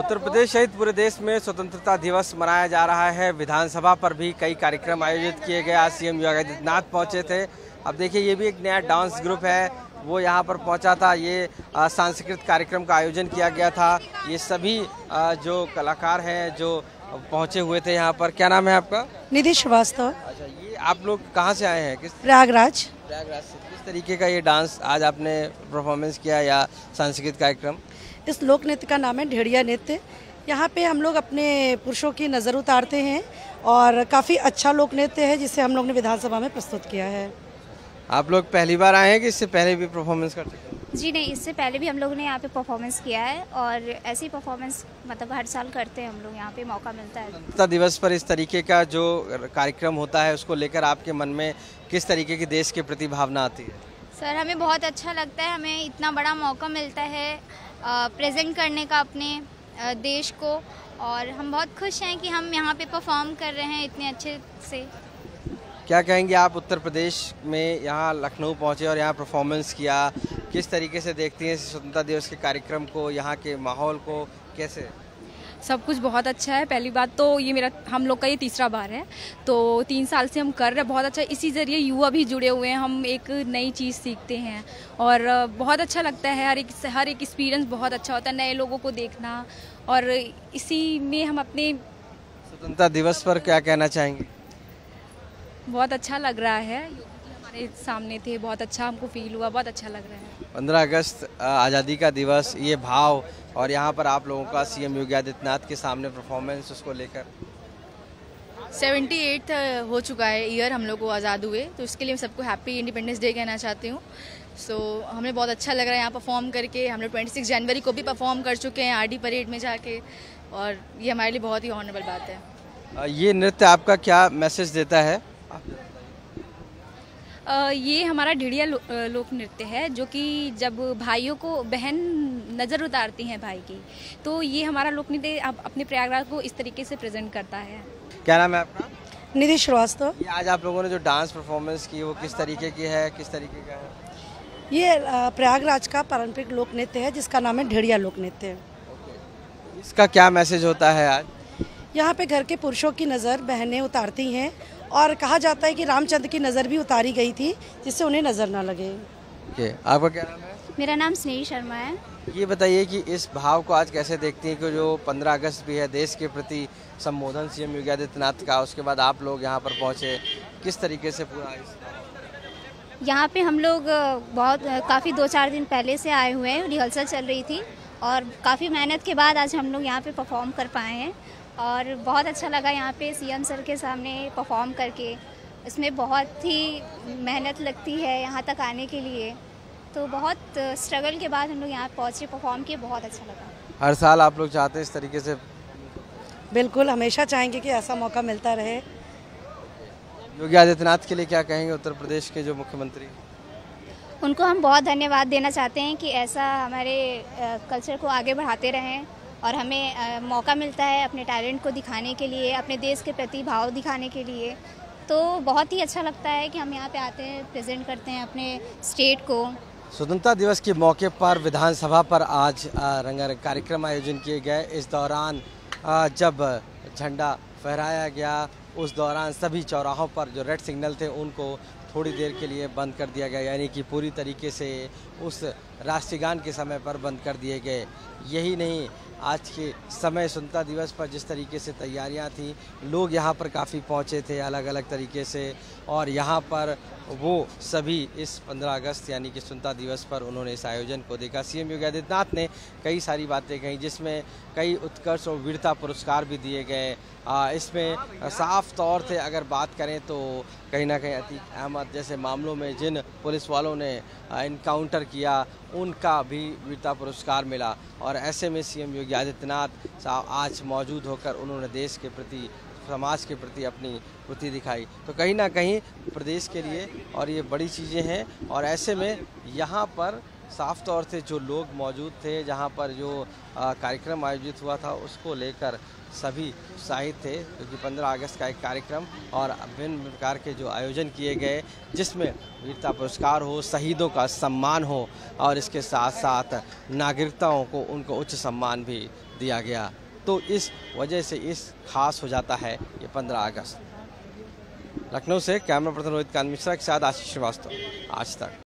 उत्तर प्रदेश सहित पूरे देश में स्वतंत्रता दिवस मनाया जा रहा है। विधानसभा पर भी कई कार्यक्रम आयोजित किए गए। आज सीएम योगी आदित्यनाथ पहुँचे थे। अब देखिए ये भी एक नया डांस ग्रुप है। वो यहाँ पर पहुँचा था। ये सांस्कृतिक कार्यक्रम का आयोजन किया गया था। ये सभी आ, जो कलाकार हैं जो पहुँचे हुए थे यहाँ पर। क्या नाम है आपका? निधि श्रीवास्तव। अच्छा ये आप लोग कहाँ से आए हैं? किस प्रयागराज। प्रयागराज से। किस तरीके का ये डांस आज आपने परफॉर्मेंस किया या सांस्कृतिक कार्यक्रम? इस लोक नृत्य का नाम है ढेड़िया नृत्य। यहाँ पे हम लोग अपने पुरुषों की नज़र उतारते हैं और काफ़ी अच्छा लोक नृत्य है जिसे हम लोग ने विधानसभा में प्रस्तुत किया है। आप लोग पहली बार आए हैं कि इससे पहले भी परफॉर्मेंस करते हैं? जी नहीं इससे पहले भी हम लोगों ने यहाँ पे परफॉर्मेंस किया है और ऐसी परफॉर्मेंस मतलब हर साल करते हैं हम लोग यहाँ पे मौका मिलता है। स्वतंत्रता दिवस पर इस तरीके का जो कार्यक्रम होता है उसको लेकर आपके मन में किस तरीके की देश के प्रति भावना आती है? सर हमें बहुत अच्छा लगता है हमें इतना बड़ा मौका मिलता है। प्रेजेंट करने का अपने देश को। और हम बहुत खुश हैं कि हम यहाँ पे परफॉर्म कर रहे हैं इतने अच्छे से। क्या कहेंगे आप उत्तर प्रदेश में यहाँ लखनऊ पहुँचे और यहाँ परफॉर्मेंस किया? किस तरीके से देखती हैं स्वतंत्रता दिवस के कार्यक्रम को, यहाँ के माहौल को? कैसे? सब कुछ बहुत अच्छा है। पहली बात तो ये मेरा हम लोग का ये तीसरा बार है। तो तीन साल से हम कर रहे हैं बहुत अच्छा। इसी ज़रिए युवा भी जुड़े हुए हैं हम एक नई चीज़ सीखते हैं। और बहुत अच्छा लगता है हर एक हर एक एक्सपीरियंस बहुत अच्छा होता है नए लोगों को देखना। और इसी में हम अपने स्वतंत्रता दिवस पर क्या कहना चाहेंगे? बहुत अच्छा लग रहा है। हमारे सामने थे बहुत अच्छा हमको फील हुआ बहुत अच्छा लग रहा है। पंद्रह अगस्त आज़ादी का दिवस ये भाव और यहाँ पर आप लोगों का सीएम योगी आदित्यनाथ के सामने परफॉर्मेंस उसको लेकर। सेवेंटी एट हो चुका है ईयर हम लोग को आज़ाद हुए तो इसके लिए मैं सबको हैप्पी इंडिपेंडेंस डे कहना चाहती हूँ। सो so, हमें बहुत अच्छा लग रहा है यहाँ परफॉर्म करके हम लोग ट्वेंटी जनवरी को भी परफॉर्म कर चुके हैं आरडी परेड में जाके और ये हमारे लिए बहुत ही ऑनरेबल बात है। ये नृत्य आपका क्या मैसेज देता है? ये हमारा ढिड़िया लो, लोक नृत्य है जो कि जब भाइयों को बहन नज़र उतारती हैं भाई की तो ये हमारा लोक नृत्य अपने प्रयागराज को इस तरीके से प्रेजेंट करता है। क्या नाम है आपका? निधि श्रीवास्तव। ये आज आप लोगों ने जो डांस परफॉर्मेंस की वो किस तरीके की है किस तरीके का है? ये प्रयागराज का पारंपरिक लोक नृत्य है जिसका नाम है ढेड़िया लोक नृत्य। इसका क्या मैसेज होता है आज? यहाँ पे घर के पुरुषों की नज़र बहनें उतारती हैं और कहा जाता है कि रामचंद्र की नज़र भी उतारी गई थी जिससे उन्हें नज़र ना लगे। okay. आपका क्या नाम है? मेरा नाम स्नेही शर्मा है। ये बताइए कि इस भाव को आज कैसे देखती हैं कि जो 15 अगस्त भी है देश के प्रति संबोधन सीएम योगी आदित्यनाथ का उसके बाद आप लोग यहाँ पर पहुँचे किस तरीके से पूरा यहाँ पे हम लोग बहुत काफ़ी दो चार दिन पहले से आए हुए हैं रिहर्सल चल रही थी और काफ़ी मेहनत के बाद आज हम लोग यहाँ पे परफॉर्म कर पाए हैं। और बहुत अच्छा लगा यहाँ पे सीएम सर के सामने परफॉर्म करके। इसमें बहुत ही मेहनत लगती है यहाँ तक आने के लिए। तो बहुत स्ट्रगल के बाद हम लोग यहाँ पहुँचे परफॉर्म किए बहुत अच्छा लगा। हर साल आप लोग चाहते हैं इस तरीके से? बिल्कुल हमेशा चाहेंगे कि ऐसा मौका मिलता रहे। योगी आदित्यनाथ के लिए क्या कहेंगे उत्तर प्रदेश के जो मुख्यमंत्री? उनको हम बहुत धन्यवाद देना चाहते हैं कि ऐसा हमारे कल्चर को आगे बढ़ाते रहें। और हमें आ, मौका मिलता है अपने टैलेंट को दिखाने के लिए अपने देश के प्रति भाव दिखाने के लिए। तो बहुत ही अच्छा लगता है कि हम यहाँ पे आते हैं प्रेजेंट करते हैं अपने स्टेट को। स्वतंत्रता दिवस के मौके पर विधानसभा पर आज रंगारंग कार्यक्रम आयोजन किए गए। इस दौरान जब झंडा फहराया गया उस दौरान सभी चौराहों पर जो रेड सिग्नल थे उनको थोड़ी देर के लिए बंद कर दिया गया यानी कि पूरी तरीके से उस राष्ट्रगान के समय पर बंद कर दिए गए। यही नहीं आज के समय स्वतंत्रता दिवस पर जिस तरीके से तैयारियाँ थी, लोग यहाँ पर काफ़ी पहुँचे थे अलग अलग तरीके से और यहाँ पर वो सभी इस 15 अगस्त यानी कि स्वतंत्रता दिवस पर उन्होंने इस आयोजन को देखा। सीएम योगी आदित्यनाथ ने कई सारी बातें कही जिसमें कई उत्कर्ष और वीरता पुरस्कार भी दिए गए इसमें साफ़ तौर से अगर बात करें तो कहीं ना कहीं अतीक अहमद जैसे मामलों में जिन पुलिस वालों ने इनकाउंटर किया, उनका भी वीरता पुरस्कार मिला। और ऐसे में सीएम योगी आदित्यनाथ आज मौजूद होकर उन्होंने देश के प्रति समाज के प्रति अपनी प्रति दिखाई। तो कहीं ना कहीं प्रदेश के लिए और ये बड़ी चीज़ें हैं और ऐसे में यहाँ पर साफ़ तौर से जो लोग मौजूद थे, जहाँ पर जो कार्यक्रम आयोजित हुआ था, उसको लेकर सभी उत्साहित थे, क्योंकि तो 15 अगस्त का एक कार्यक्रम और विभिन्न प्रकार के जो आयोजन किए गए, जिसमें वीरता पुरस्कार हो, शहीदों का सम्मान हो और इसके साथ साथ नागरिकताओं को उनको उच्च सम्मान भी दिया गया। तो इस वजह से इस खास हो जाता है ये पंद्रह अगस्त। लखनऊ से कैमरा पर्सन रोहित कान मिश्रा के साथ आशीष श्रीवास्तव, आज तक।